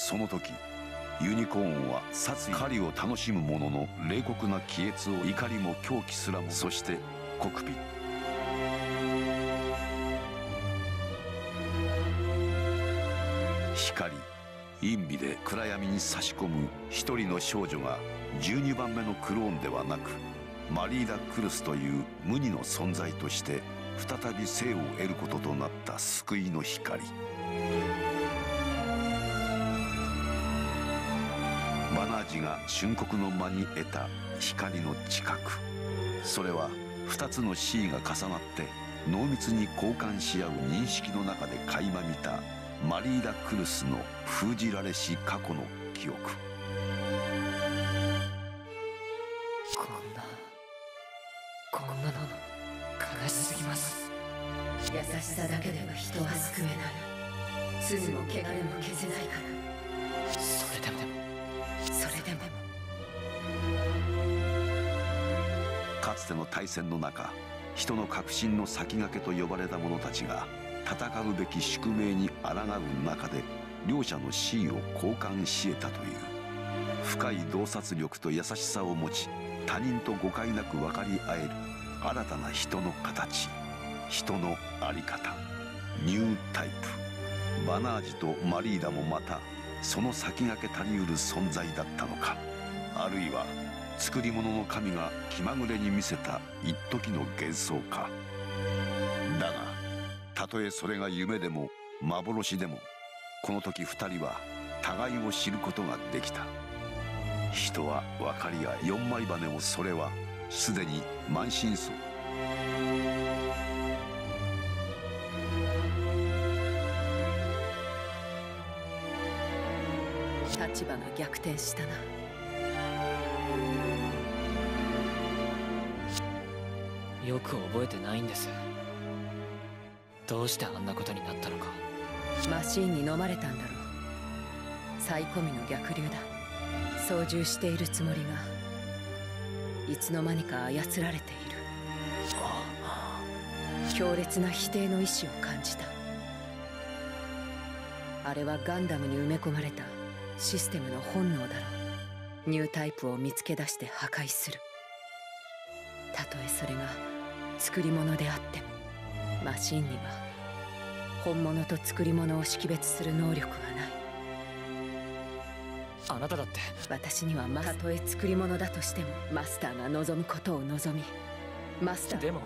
その時ユニコーンは殺意狩りを楽しむ者の冷酷な気悦を怒りも狂気すらも。そしてコクピット。光陰美で暗闇に差し込む一人の少女が12番目のクローンではなくマリーダ・クルスという無二の存在として再び生を得ることとなった救いの光。が春国の間に得た光の知覚それは2つの C が重なって濃密に交換し合う認識の中で垣間見たマリーダ・クルスの封じられし過去の記憶。こんなこんなの。悲しすぎます。優しさだけでは人は救えない。罪も汚れも消せないからつての大戦の中人の革新の先駆けと呼ばれた者たちが戦うべき宿命に抗う中で両者の死を交換し得たという。深い洞察力と優しさを持ち他人と誤解なく分かり合える新たな人の形。人の在り方。ニュータイプ。バナージとマリーダもまたその先駆けたりうる存在だったのか。あるいは作り物の神が気まぐれに見せた一時の幻想か。だがたとえそれが夢でも幻でもこの時二人は互いを知ることができた。人は分かり合い四枚羽をそれはすでに満身創立場が逆転したな。よく覚えてないんです。どうしてあんなことになったのか。マシンに飲まれたんだろう。サイコミの逆流だ。操縦しているつもりが。いつの間にか操られている。強烈な否定の意志を感じた。あれはガンダムに埋め込まれたシステムの本能だろう。ニュータイプを見つけ出して破壊する。たとえそれが作り物であってもマシンには本物と作り物を識別する能力はない。あなただって。私にはまたとえ作り物だとしてもマスターが望むことを望みマスター。でも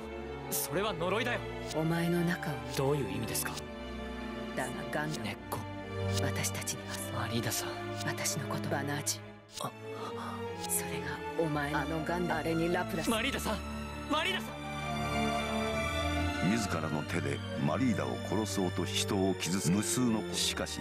それは呪いだよ。お前の中を。どういう意味ですか？だがガンダム。根っこ。私たちには。マリーダさん。私の言葉なじ。あそれがお前あのガンダあれにラプラスマリーダさんマリーダさん。自らの手でマリーダを殺そうと人を傷つ無数のしかし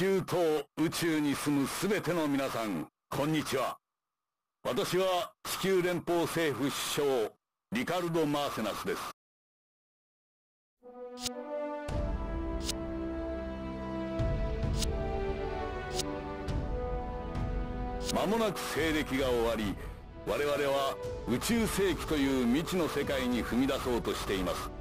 球と宇宙に住む全ての皆さんこんにちは。私は地球連邦政府首相リカルド・マーセナスです。間もなく西暦が終わり我々は宇宙世紀という未知の世界に踏み出そうとしています。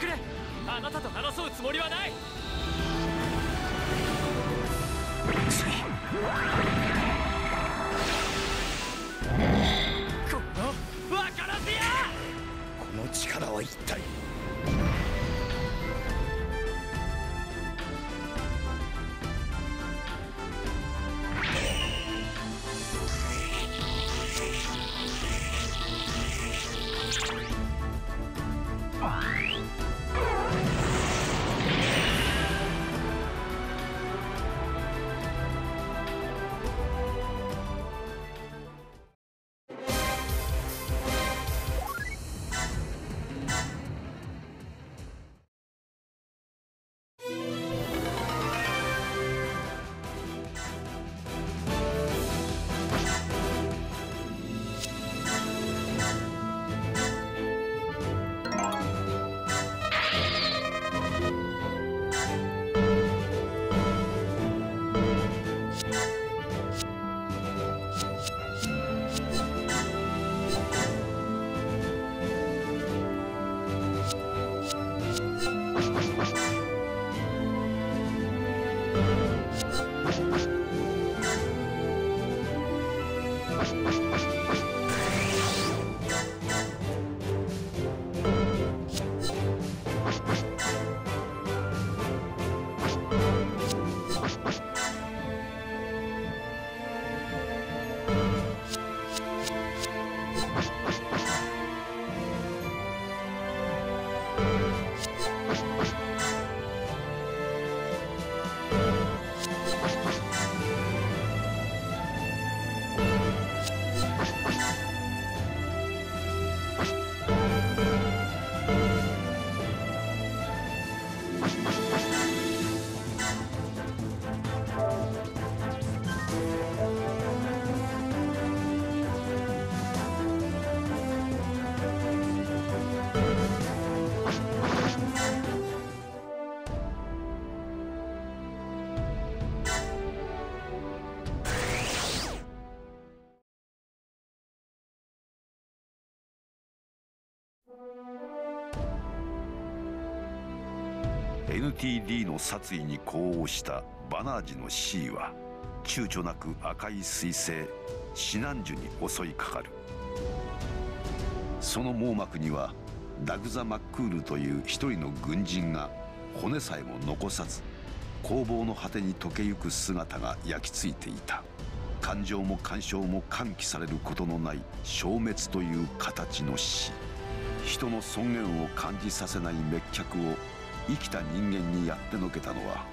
くれ。あなたと争うつもりはない。この分からずやこの力は一体。NTD の殺意に呼応したバナージの C は躊躇なく赤い彗星シナンジュに襲いかかる。その網膜にはダグザ・マックールという一人の軍人が骨さえも残さず攻防の果てに溶けゆく姿が焼き付いていた。感情も干渉も喚起されることのない消滅という形の死。人の尊厳を感じさせない滅却を生きた人間にやってのけたのは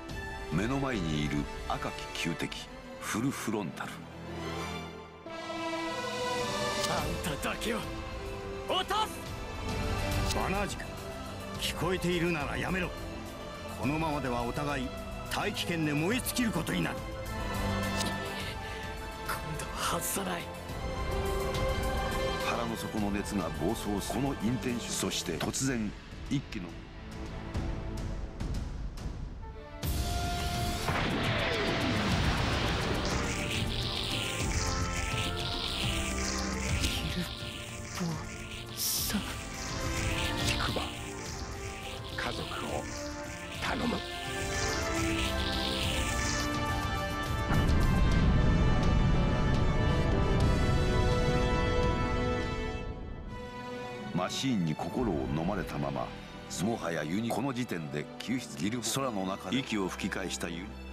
目の前にいる赤き旧敵フルフロンタル。あんただけを落とす！バナージ君聞こえているならやめろ。このままではお互い大気圏で燃え尽きることになる。今度は外さない。腹の底の熱が暴走すこのインテンションそして突然一気のもはやユニこの時点で救出ギル空の中で。息を吹き返したユニ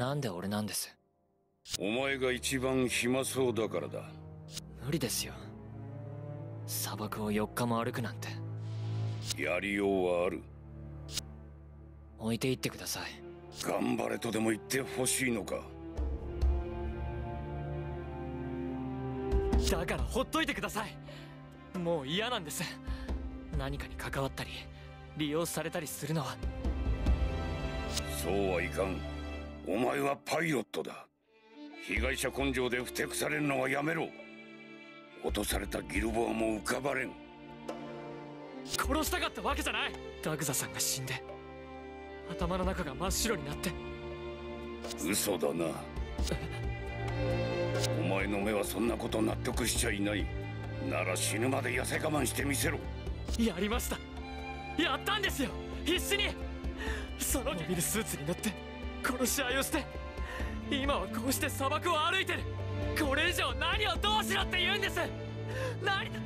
なんで俺なんです？お前が一番暇そうだからだ。無理ですよ。砂漠を4日も歩くなんて。やりようはある。置いていってください。頑張れとでも言ってほしいのか？だからほっといてください。もう嫌なんです。何かに関わったり利用されたりするのは。そうはいかんお前はパイロットだ。被害者根性でふてくされるのはやめろ。落とされたギルボアも浮かばれん。殺したかったわけじゃない。ダグザさんが死んで頭の中が真っ白になって。嘘だな。お前の目はそんなこと納得しちゃいない。なら死ぬまで痩せ我慢してみせろ。やりました。やったんですよ。必死に。そのモビルスーツに乗って殺し合いをして今はこうして砂漠を歩いてる。これ以上何をどうしろって言うんです。何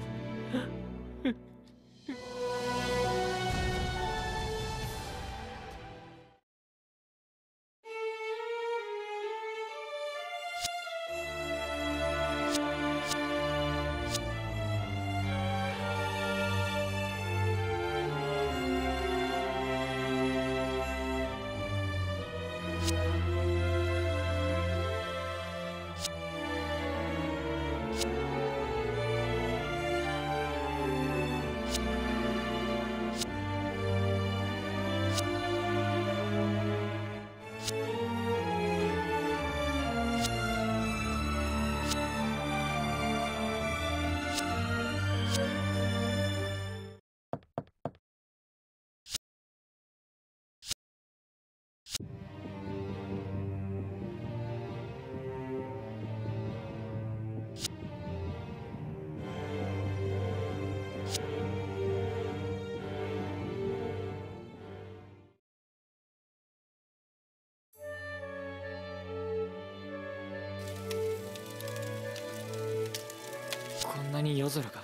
夜空が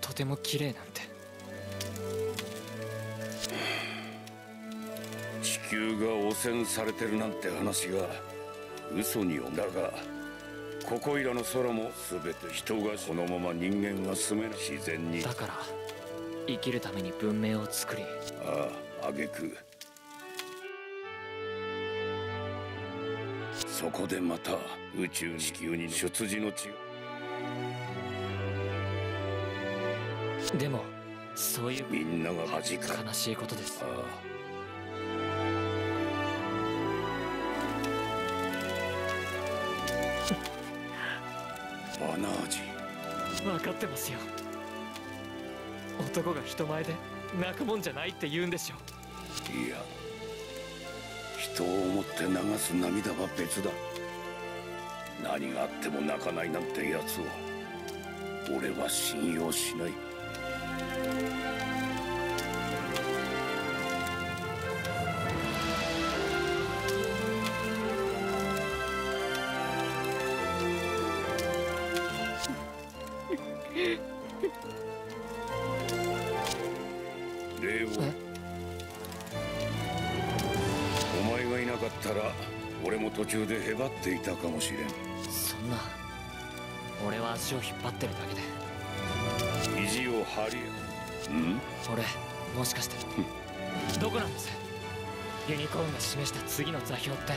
とても綺麗なんて。地球が汚染されてるなんて話が嘘にだがここいらの空も全て人がこのまま人間が住めない自然に。だから生きるために文明を作り。ああ挙句。そこでまた宇宙地球に出自の地でもそういうみんなが恥か悲しいことです。ああ。バナージ分かってますよ。男が人前で泣くもんじゃないって言うんでしょいや人を思って流す涙は別だ。何があっても泣かないなんてやつを俺は信用しない礼をお前がいなかったら俺も途中でへばっていたかもしれん。そんな俺は足を引っ張ってるだけで。意地を張りうん？俺もしかして。どこなんです？ユニコーンが示した次の座標って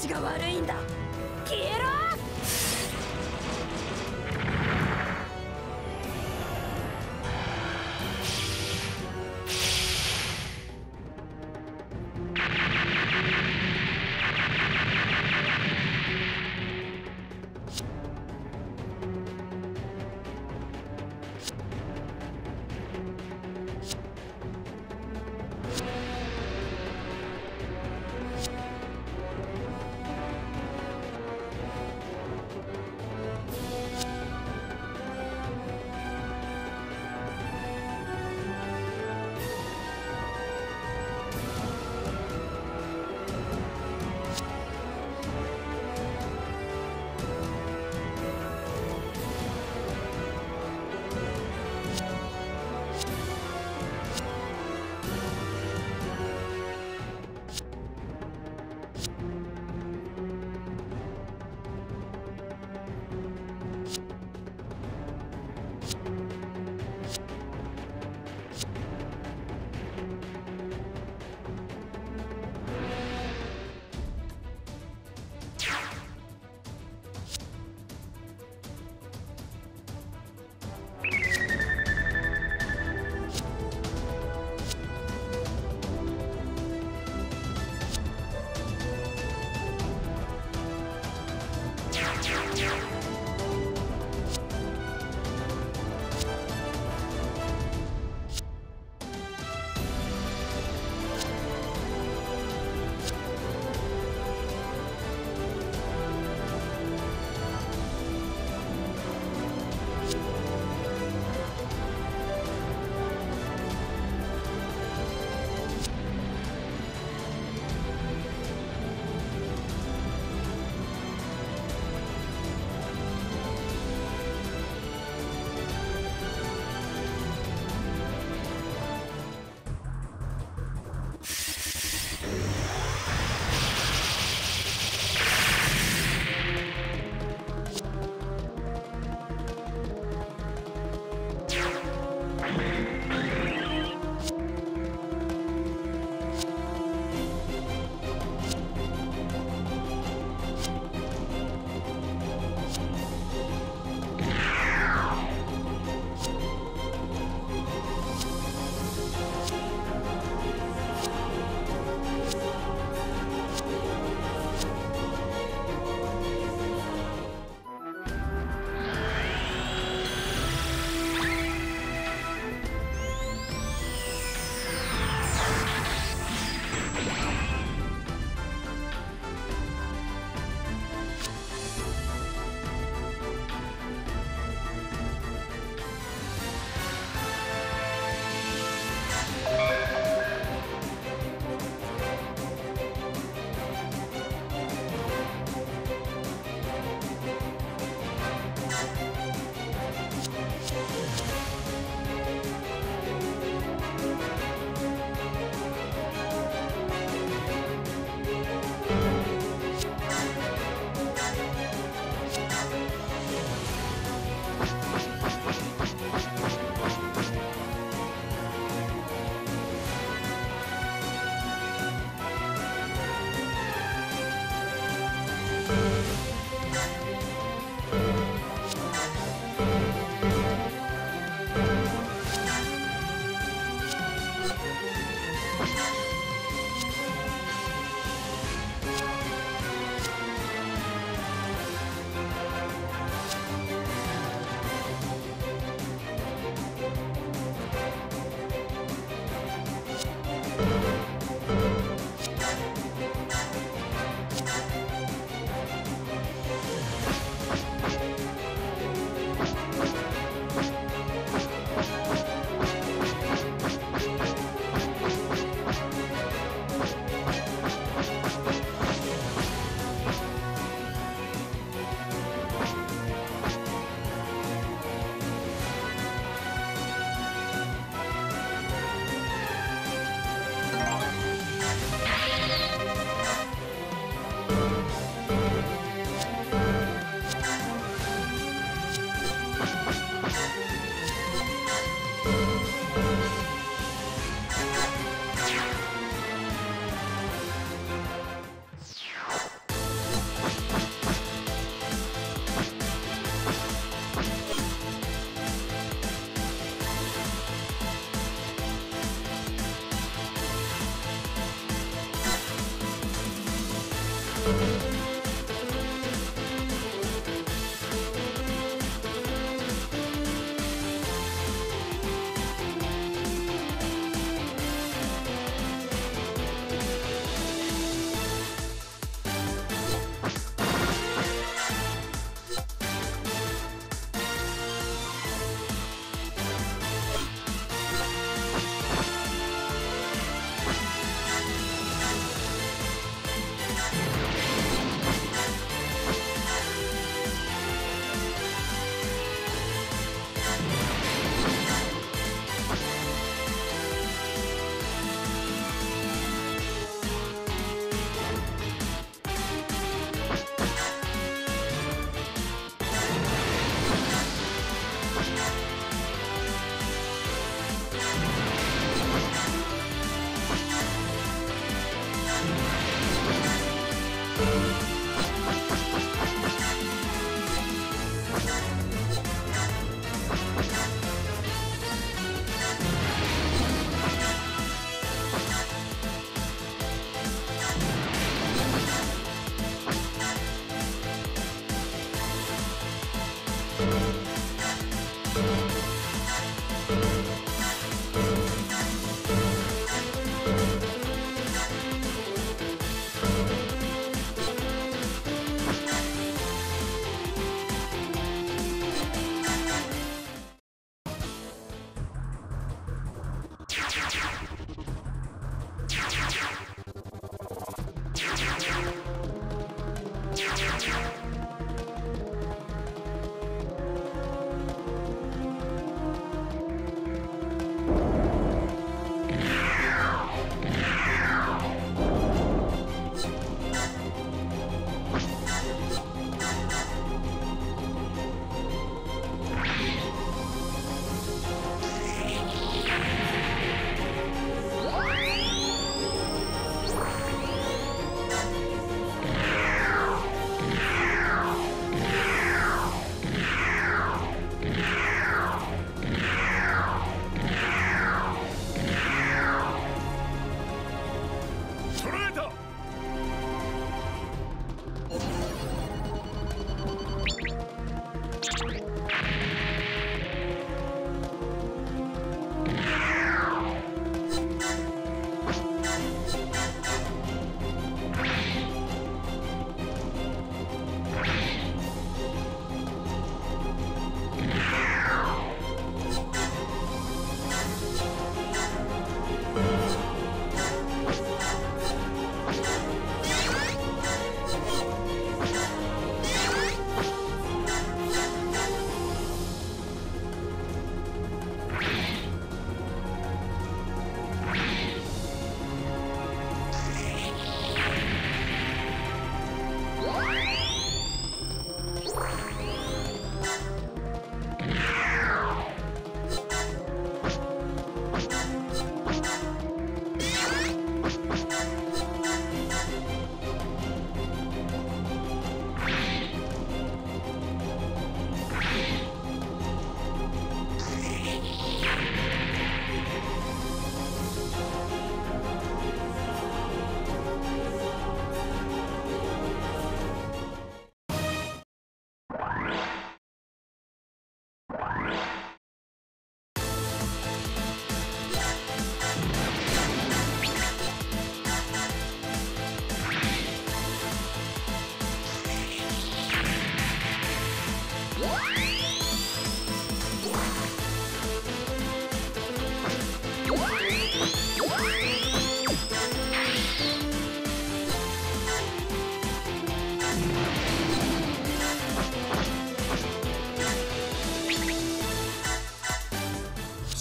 ちが悪いんだ。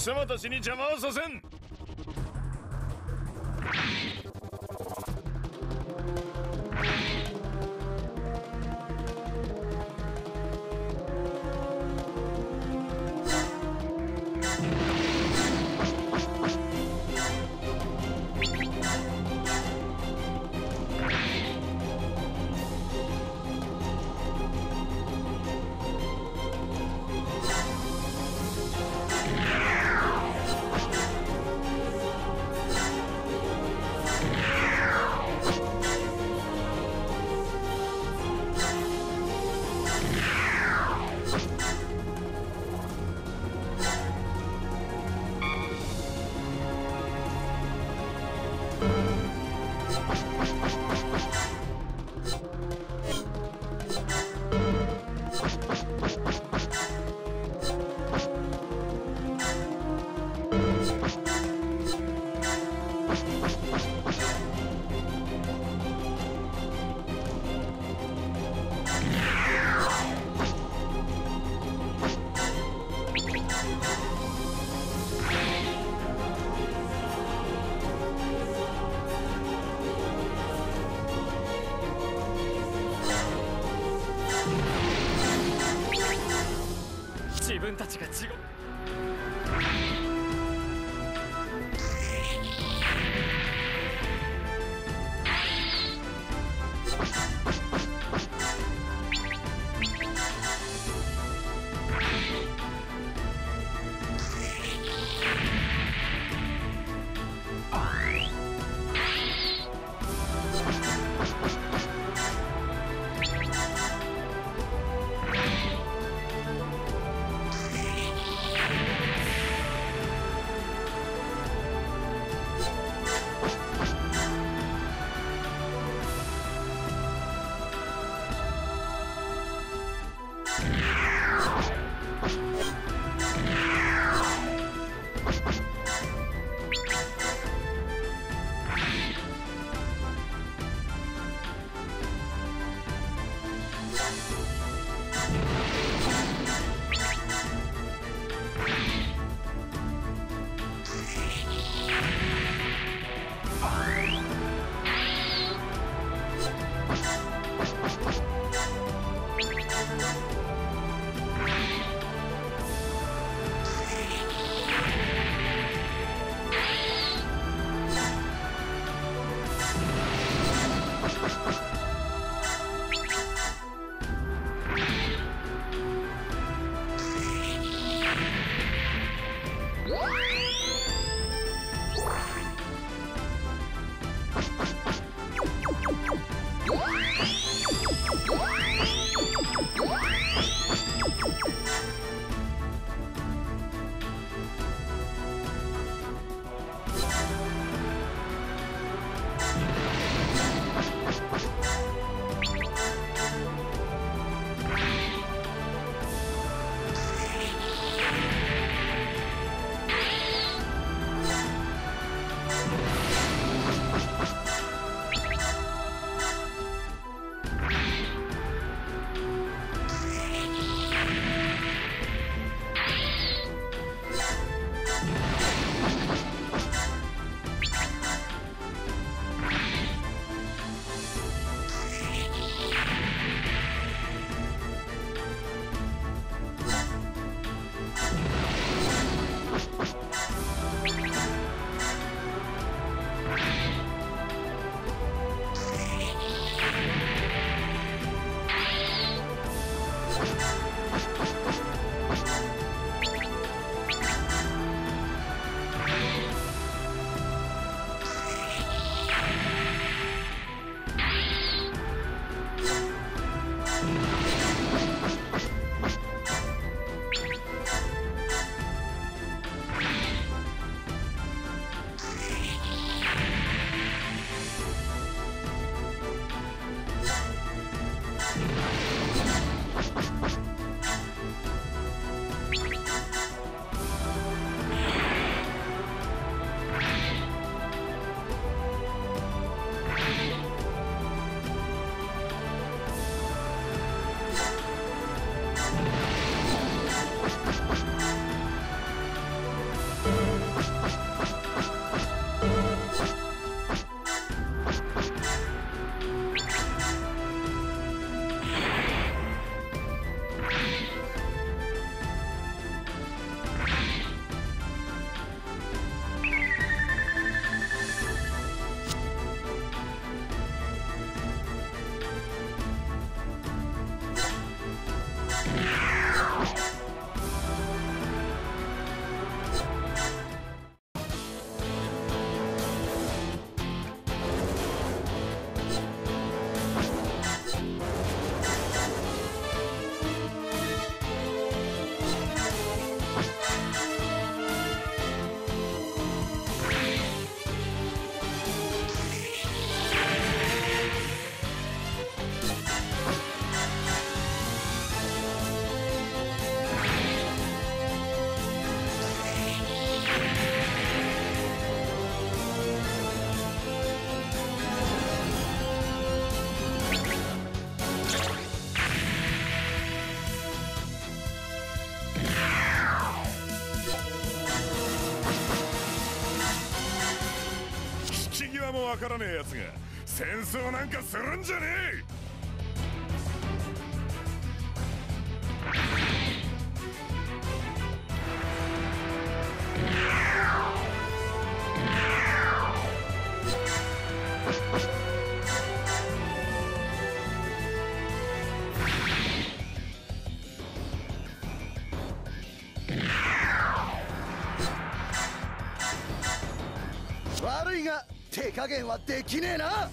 貴様たちに邪魔をさせん。わからねえやつが戦争なんかするんじゃねはできねえな。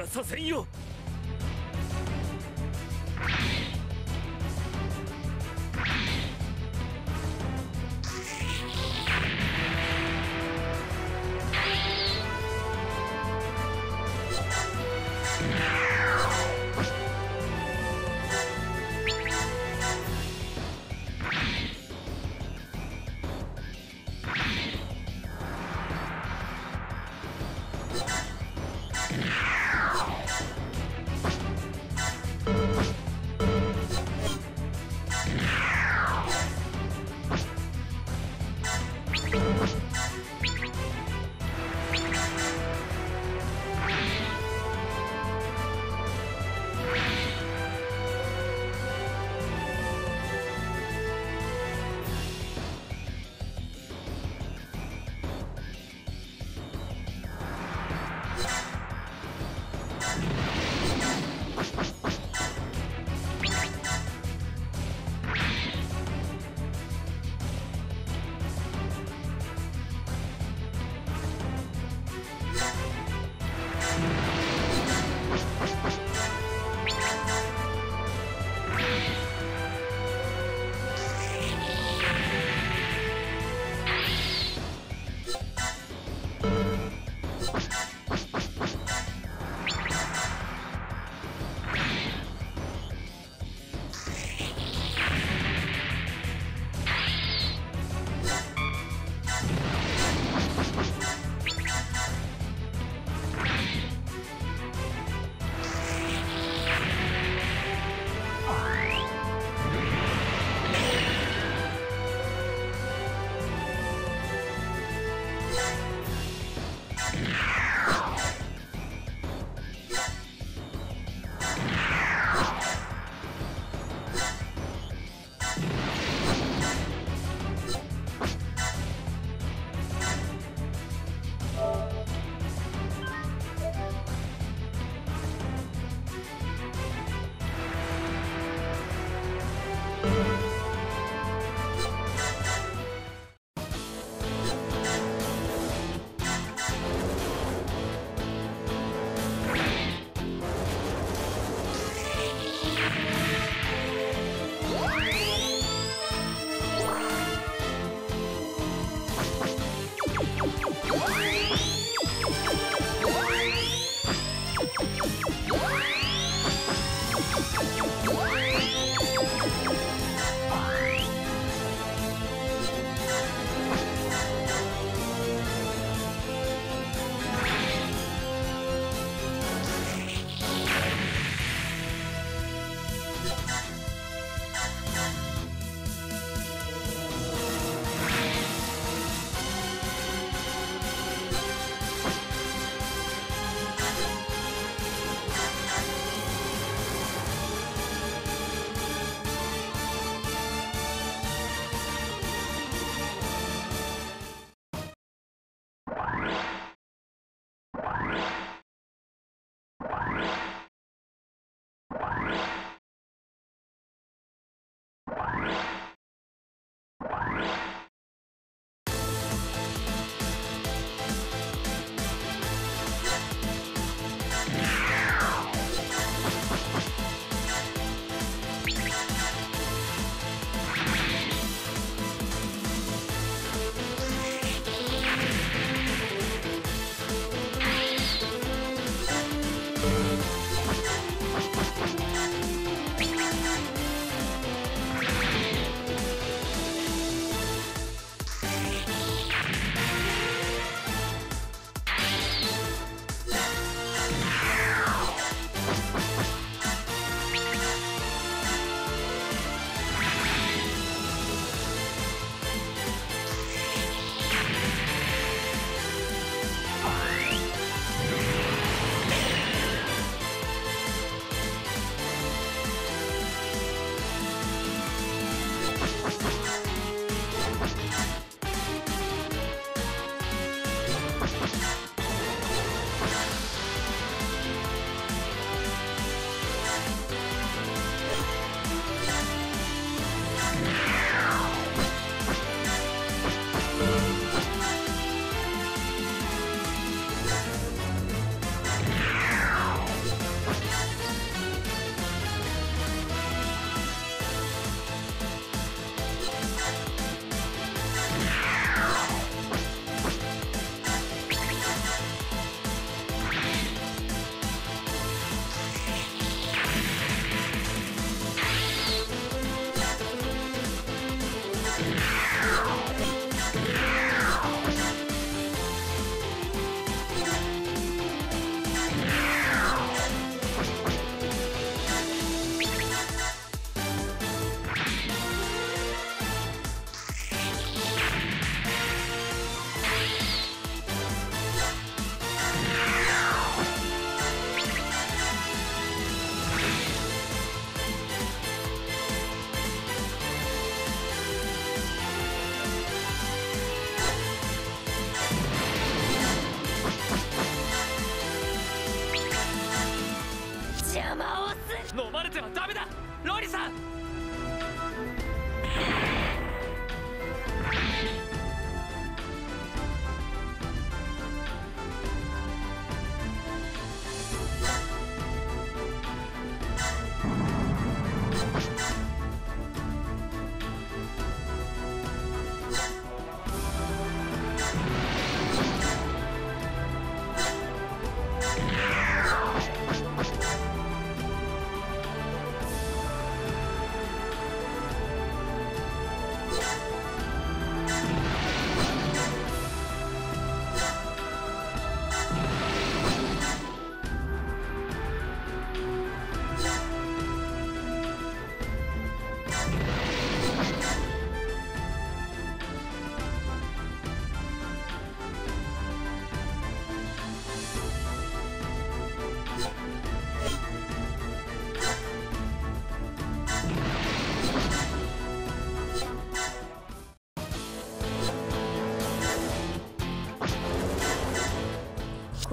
はさせんよ。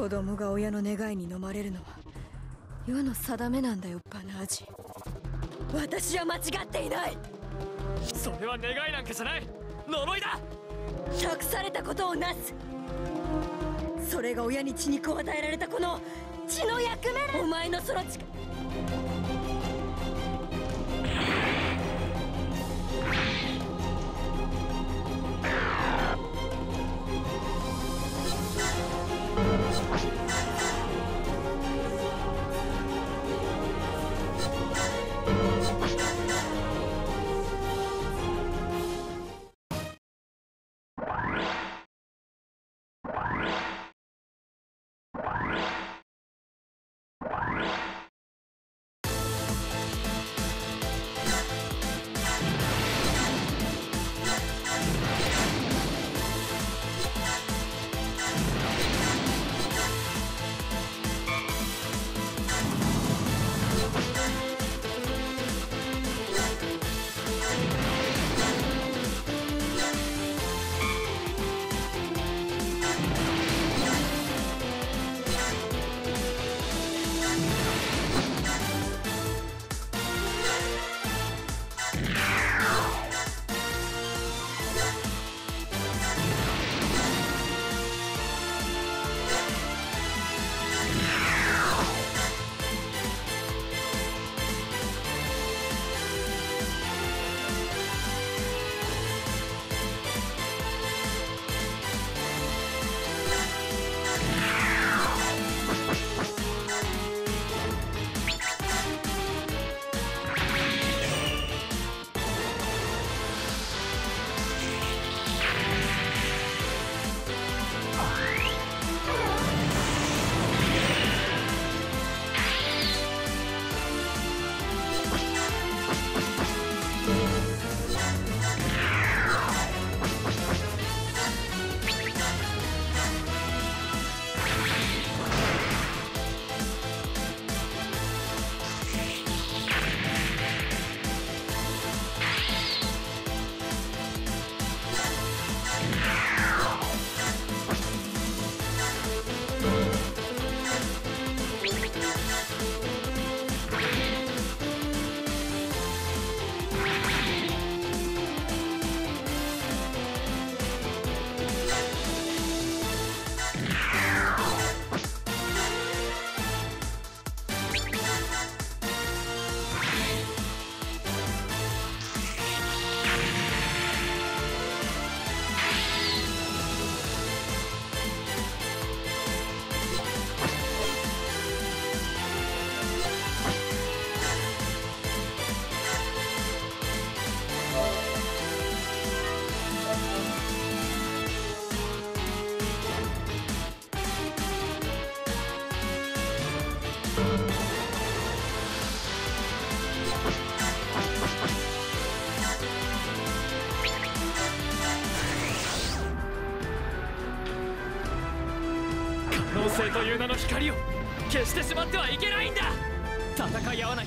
子供が親の願いに飲まれるのは世の定めなんだよバナージ。私は間違っていない。それは願いなんかじゃない。呪いだ。託されたことをなす。それが親に血肉を与えられたこの血の役目お前のその力いう名の光を消してしまってはいけないんだ。戦い合わない。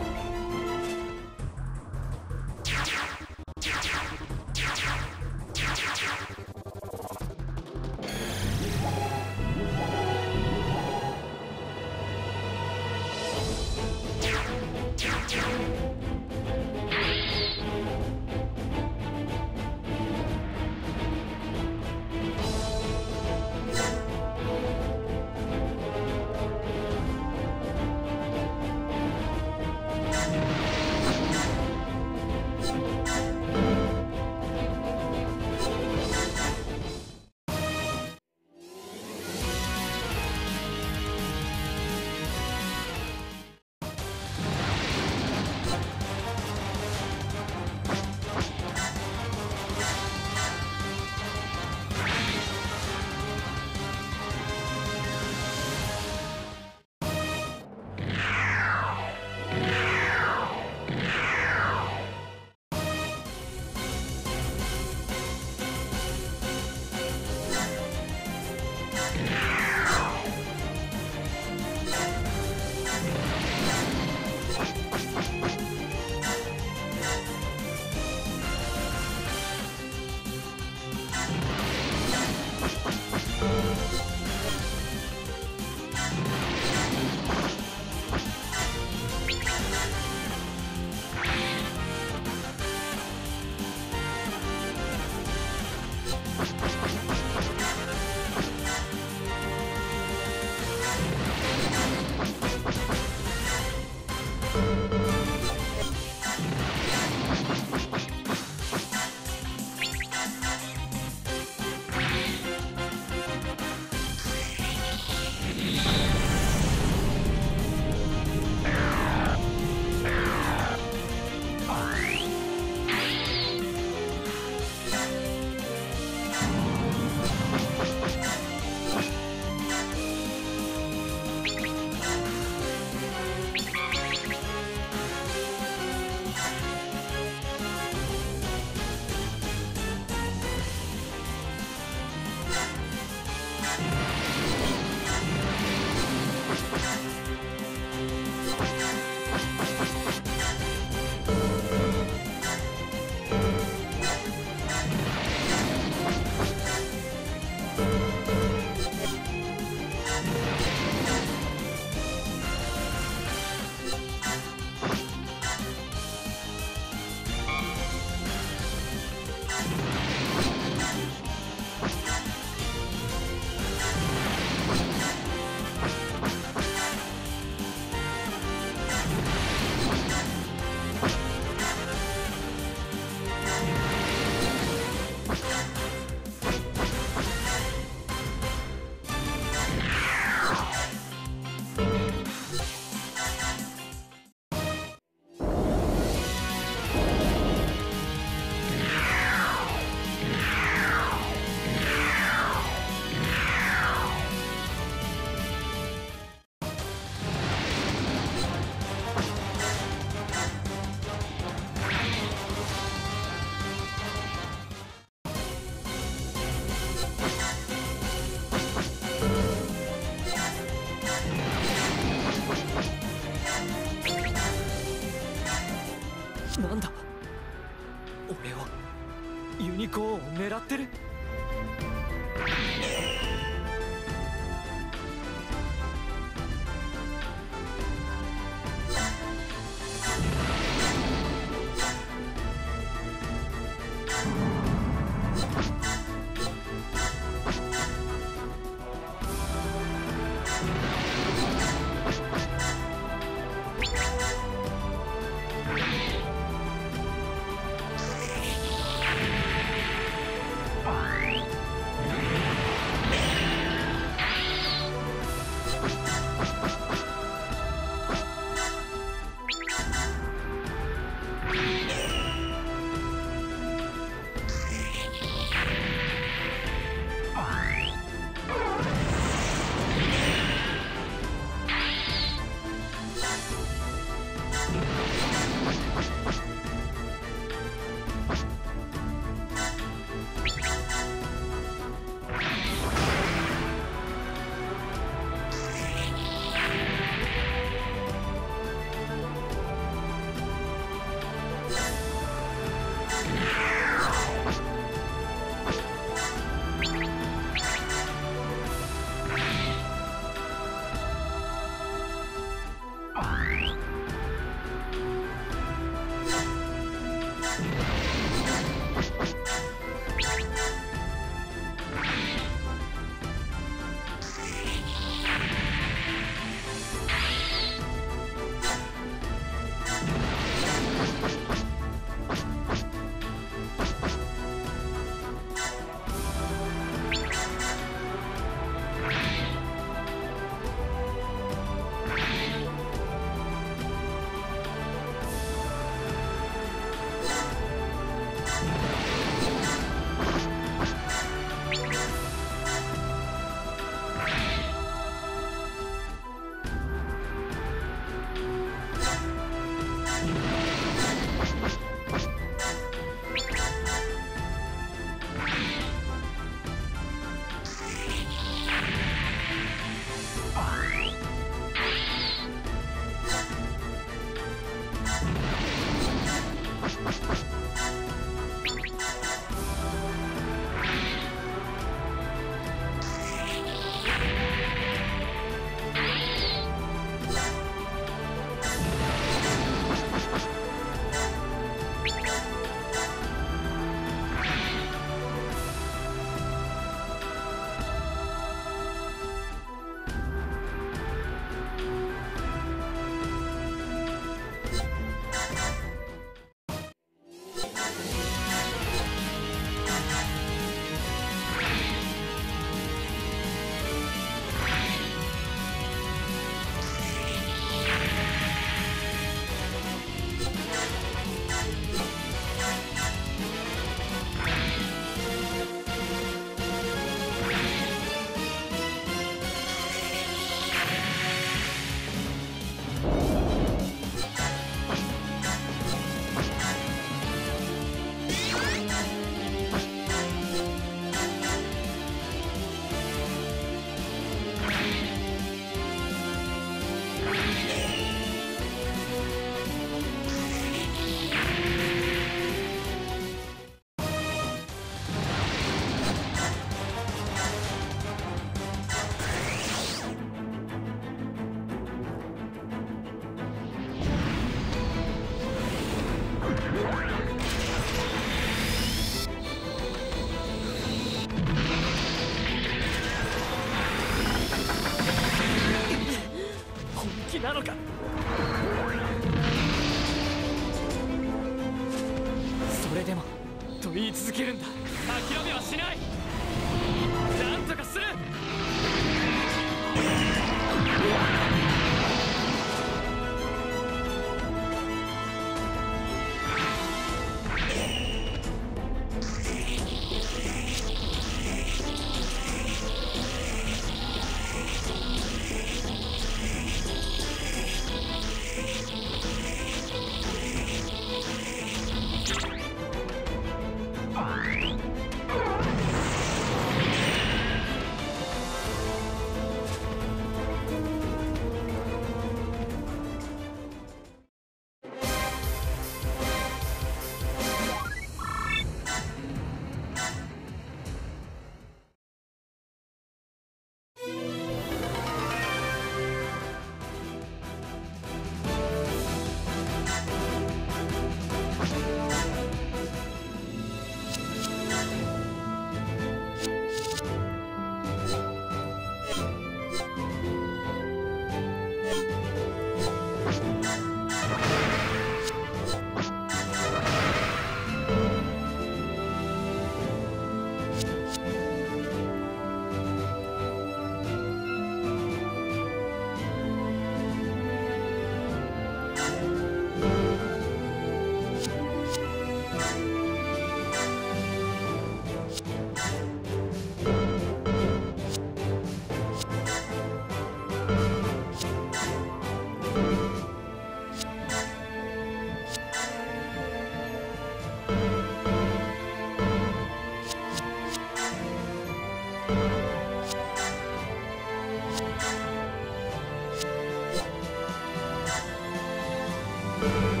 う